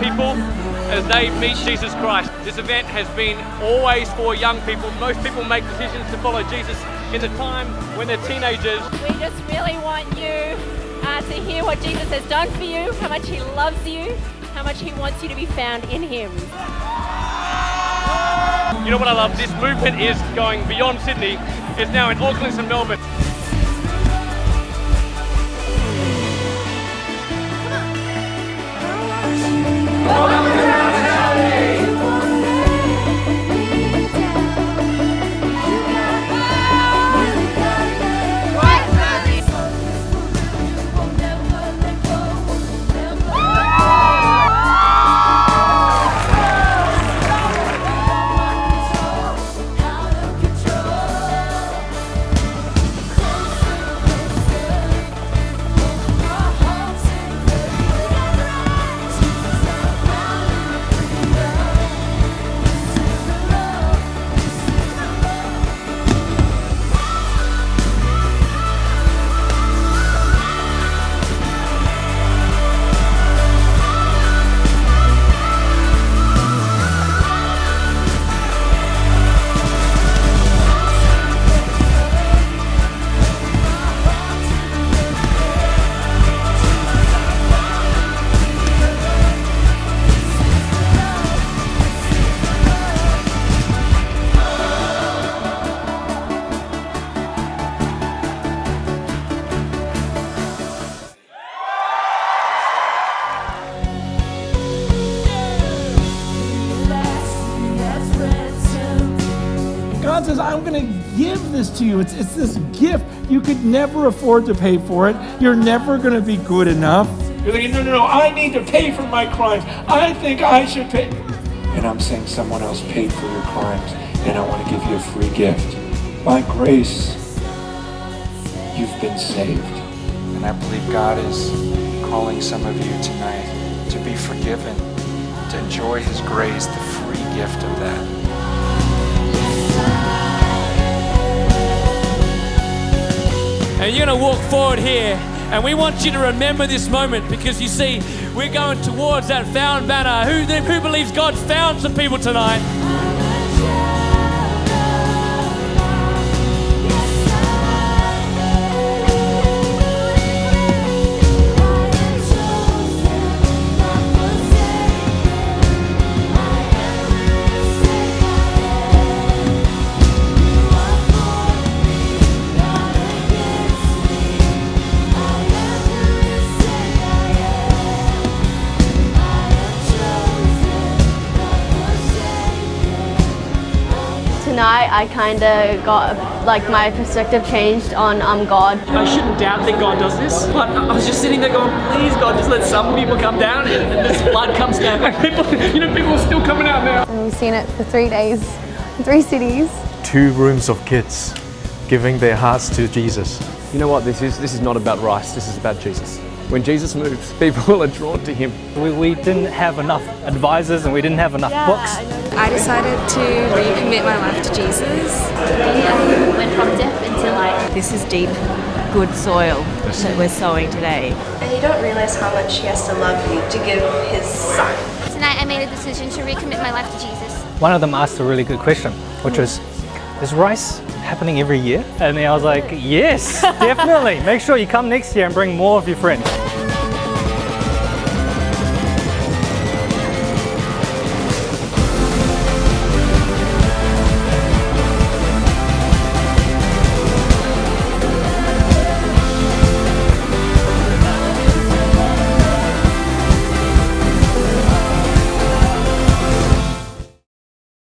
people as they meet Jesus Christ. This event has been always for young people. Most people make decisions to follow Jesus in the time when they're teenagers. We just really want you uh, to hear what Jesus has done for you, how much he loves you, how much he wants you to be found in him. You know what I love? This movement is going beyond Sydney. It's now in Auckland and Melbourne. God says, I'm going to give this to you. It's, it's this gift. You could never afford to pay for it. You're never going to be good enough. You're thinking, no, no, no, I need to pay for my crimes. I think I should pay. And I'm saying someone else paid for your crimes, and I want to give you a free gift. By grace, you've been saved. And I believe God is calling some of you tonight to be forgiven, to enjoy His grace, the free gift of that. And you're going to walk forward here. And we want you to remember this moment because you see, we're going towards that found banner. Who, who believes God found some people tonight? Tonight, I kind of got like my perspective changed on um God. I shouldn't doubt that God does this, but I was just sitting there going, please God, just let some people come down and this blood comes down. people, you know, people are still coming out now. And we've seen it for three days, three cities. Two rooms of kids giving their hearts to Jesus. You know what this is? This is not about RICE, this is about Jesus. When Jesus moves, people are drawn to him. We, we didn't have enough advisors and we didn't have enough books. I decided to recommit my life to Jesus. We went from death into life. This is deep, good soil that we're sowing today. And you don't realize how much he has to love you to give his son. Tonight I made a decision to recommit my life to Jesus. One of them asked a really good question, which was, is RICE happening every year? And then I was like, yes, definitely. Make sure you come next year and bring more of your friends.